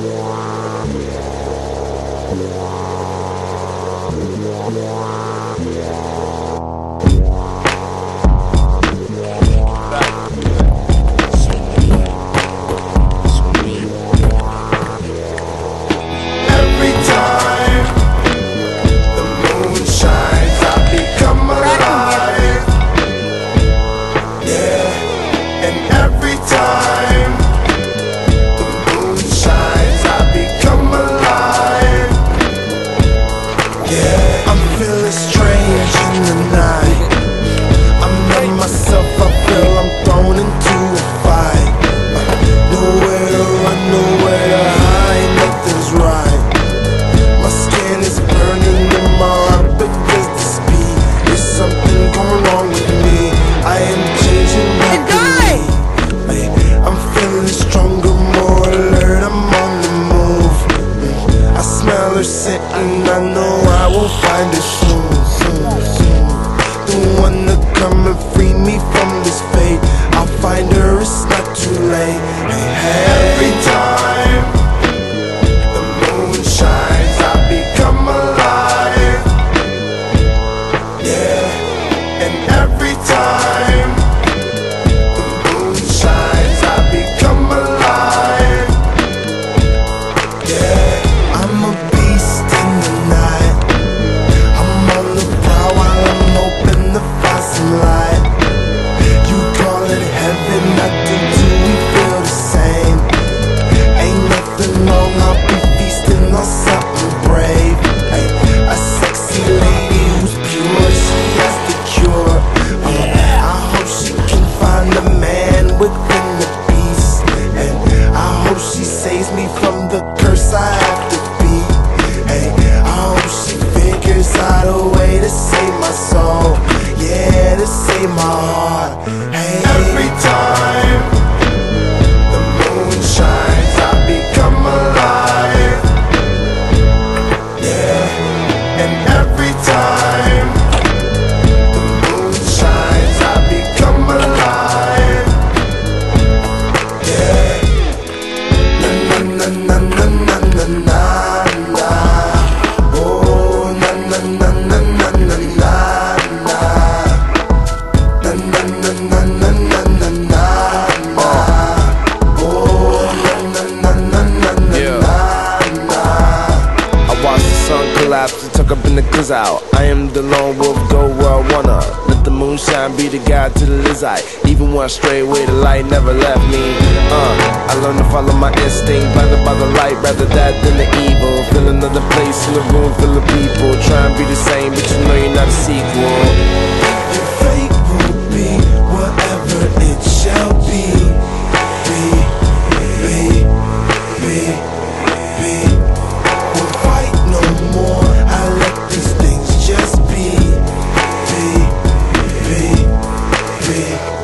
Yeah. In. I'm not myself, I feel I'm thrown into a fight. Nowhere to run, nowhere to hide, nothing's right. My skin is burning in my heart because the speed. There's something going wrong with me. I am changing rapidly. Ay, I'm feeling stronger, more alert. I'm on the move. I smell her scent and I know I will find her soon. Come and free me from this fate. I'll find her, it's not too late. Hey, hey. Every time the moon shines, I become alive. Yeah, and Every time the moon shines, I become alive. Yeah, and every time the moon shines, I become alive. Yeah, na na na na na na. Out. I am the lone wolf, go where I wanna. Let the moonshine be the guide to the lizard. Even when I stray away, the light never left me. Uh, I learned to follow my instinct, blinded by the light, rather that than the evil. Feel another place in the room full of people, try and be the same, but you know you're not a sequel. free.